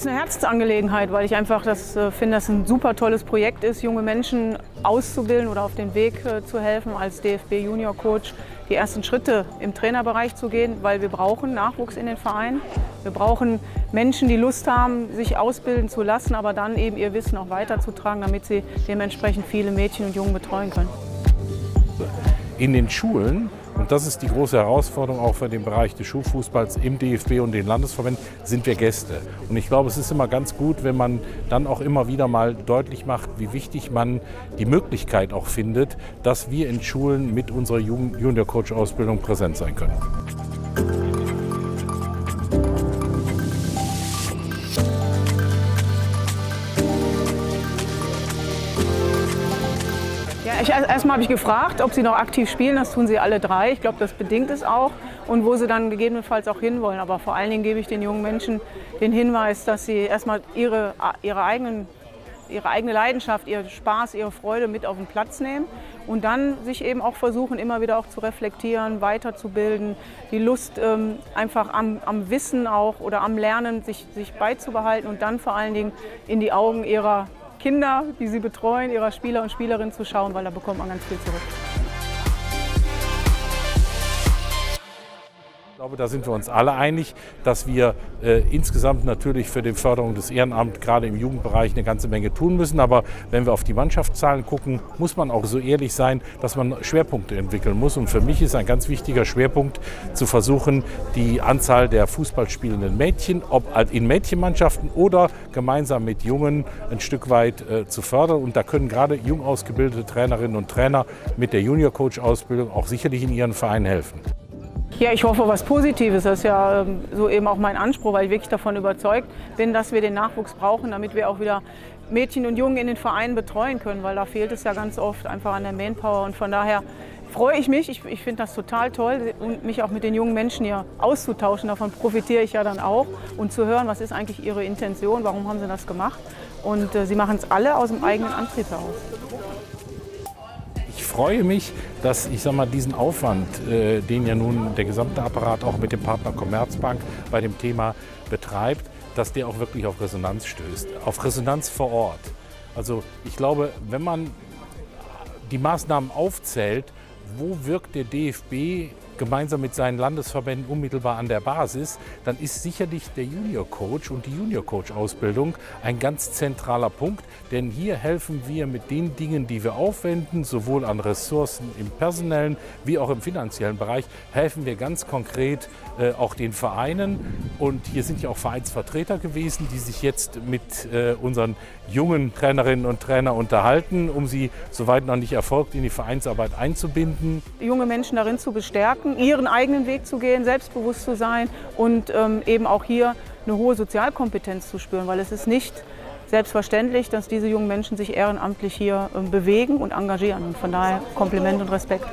ist eine Herzensangelegenheit, weil ich einfach das äh, finde, dass ein super tolles Projekt ist, junge Menschen auszubilden oder auf den Weg äh, zu helfen, als DFB Junior Coach die ersten Schritte im Trainerbereich zu gehen, weil wir brauchen Nachwuchs in den Vereinen. Wir brauchen Menschen, die Lust haben, sich ausbilden zu lassen, aber dann eben ihr Wissen auch weiterzutragen, damit sie dementsprechend viele Mädchen und Jungen betreuen können. In den Schulen das ist die große Herausforderung auch für den Bereich des Schulfußballs im DFB und den Landesverbänden, sind wir Gäste. Und ich glaube, es ist immer ganz gut, wenn man dann auch immer wieder mal deutlich macht, wie wichtig man die Möglichkeit auch findet, dass wir in Schulen mit unserer Junior-Coach-Ausbildung präsent sein können. Ich, erstmal habe ich gefragt, ob sie noch aktiv spielen. Das tun sie alle drei. Ich glaube, das bedingt es auch. Und wo sie dann gegebenenfalls auch hinwollen. Aber vor allen Dingen gebe ich den jungen Menschen den Hinweis, dass sie erstmal ihre, ihre, eigenen, ihre eigene Leidenschaft, ihren Spaß, ihre Freude mit auf den Platz nehmen. Und dann sich eben auch versuchen, immer wieder auch zu reflektieren, weiterzubilden, die Lust ähm, einfach am, am, Wissen auch oder am Lernen sich, sich beizubehalten und dann vor allen Dingen in die Augen ihrer Kinder, die sie betreuen, ihrer Spieler und Spielerinnen zu schauen, weil da bekommt man ganz viel zurück. Ich glaube, da sind wir uns alle einig, dass wir äh, insgesamt natürlich für die Förderung des Ehrenamts gerade im Jugendbereich eine ganze Menge tun müssen. Aber wenn wir auf die Mannschaftszahlen gucken, muss man auch so ehrlich sein, dass man Schwerpunkte entwickeln muss. Und für mich ist ein ganz wichtiger Schwerpunkt zu versuchen, die Anzahl der Fußballspielenden Mädchen, ob in Mädchenmannschaften oder gemeinsam mit Jungen, ein Stück weit äh, zu fördern. Und da können gerade jung ausgebildete Trainerinnen und Trainer mit der Junior-Coach-Ausbildung auch sicherlich in ihren Vereinen helfen. Ja, ich hoffe was Positives. Das ist ja ähm, so eben auch mein Anspruch, weil ich wirklich davon überzeugt bin, dass wir den Nachwuchs brauchen, damit wir auch wieder Mädchen und Jungen in den Vereinen betreuen können, weil da fehlt es ja ganz oft einfach an der Manpower. Und von daher freue ich mich. Ich, ich finde das total toll, mich auch mit den jungen Menschen hier auszutauschen. Davon profitiere ich ja dann auch und zu hören, was ist eigentlich ihre Intention, warum haben sie das gemacht. Und äh, sie machen es alle aus dem eigenen Antrieb heraus freue mich, dass ich sag mal, diesen Aufwand, äh, den ja nun der gesamte Apparat auch mit dem Partner Commerzbank bei dem Thema betreibt, dass der auch wirklich auf Resonanz stößt. Auf Resonanz vor Ort. Also ich glaube, wenn man die Maßnahmen aufzählt, wo wirkt der DFB gemeinsam mit seinen Landesverbänden unmittelbar an der Basis, dann ist sicherlich der Junior Coach und die Junior Coach Ausbildung ein ganz zentraler Punkt, denn hier helfen wir mit den Dingen, die wir aufwenden, sowohl an Ressourcen im personellen wie auch im finanziellen Bereich, helfen wir ganz konkret äh, auch den Vereinen und hier sind ja auch Vereinsvertreter gewesen, die sich jetzt mit äh, unseren jungen Trainerinnen und Trainern unterhalten, um sie, soweit noch nicht erfolgt, in die Vereinsarbeit einzubinden. Junge Menschen darin zu bestärken, versuchen, ihren eigenen Weg zu gehen, selbstbewusst zu sein und ähm, eben auch hier eine hohe Sozialkompetenz zu spüren, weil es ist nicht selbstverständlich, dass diese jungen Menschen sich ehrenamtlich hier ähm, bewegen und engagieren. Und von daher Kompliment und Respekt.